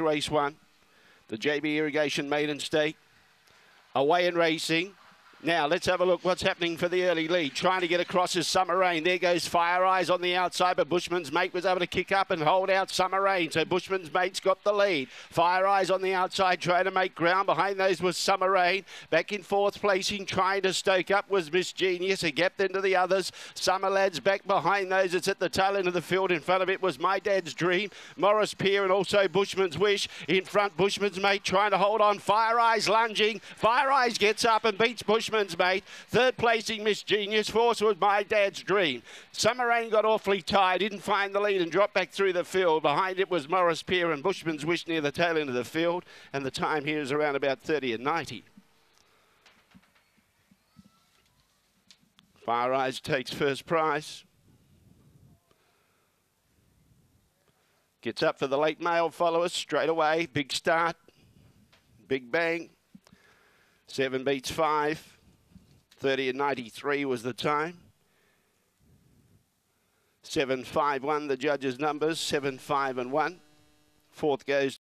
Race 1. The JB Irrigation Maiden Stake. Away and racing. Now, let's have a look what's happening for the early lead. Trying to get across is Summer Rain. There goes Fire Eyes on the outside, but Bushman's mate was able to kick up and hold out Summer Rain. So Bushman's mate's got the lead. Fire Eyes on the outside, trying to make ground. Behind those was Summer Rain. Back in fourth placing, trying to stoke up was Miss Genius. A gap into the others. Summer Lads back behind those. It's at the tail end of the field. In front of it was My Dad's Dream. Morris Pier and also Bushman's Wish. In front, Bushman's mate trying to hold on. Fire Eyes lunging. Fire Eyes gets up and beats Bushman. Bushman's mate. Third placing Miss Genius. Fourth was My Dad's Dream. Summer Rain got awfully tired, didn't find the lead and dropped back through the field. Behind it was Morris Pier and Bushman's Wish near the tail end of the field. And the time here is around about 30 and 90. Fire Eyes takes first prize. Gets up for the late male followers straight away. Big start. Big bang. Seven beats five. 30 and 93 was the time. 7 5 1, the judges' numbers. 7 5 and 1. Fourth goes